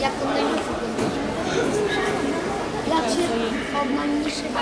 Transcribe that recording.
Jak on, jak on najmniejszy od najmniejszego